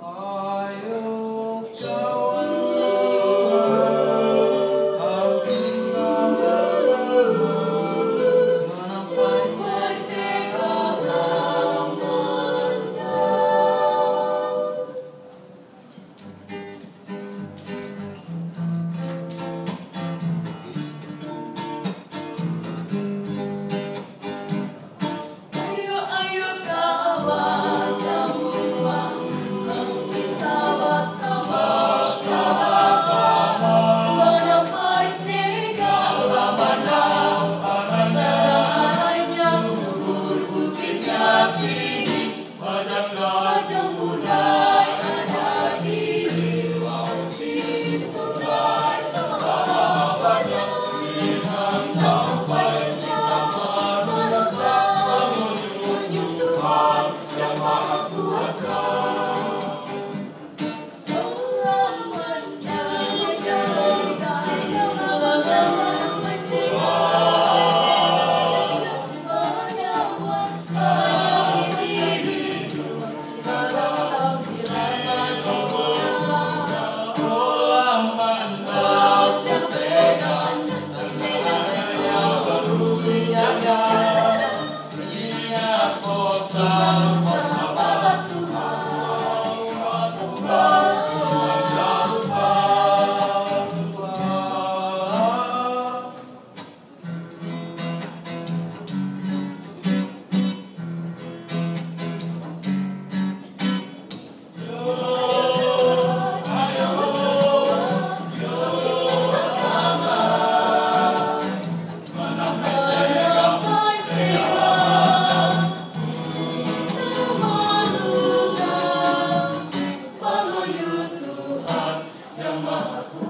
Oh. Sampai Nossa